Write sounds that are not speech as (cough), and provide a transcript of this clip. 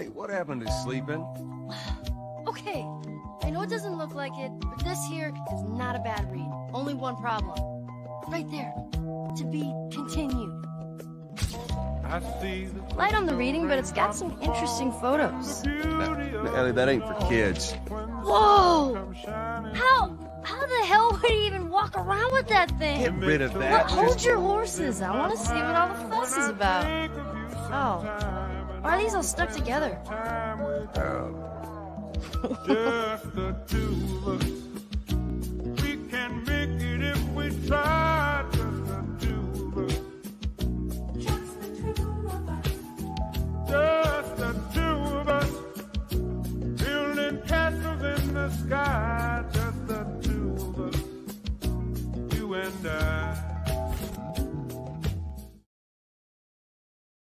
Hey, what happened to sleeping? (sighs) Okay, I know it doesn't look like it, but this here is not a bad read. Only one problem. Right there. To be continued. I see Light on the reading, but it's got some interesting photos. Now, Ellie, that ain't for kids. Whoa! How how the hell would he even walk around with that thing? Get rid of Well, that. hold your horses. I want to see what all the fuss is about. Oh. Why are these all stuck together? (laughs) Just the two of us. We can make it if we try. Just the two of us. Just the two of us. Building castles in the sky. Just the two of us. You and I.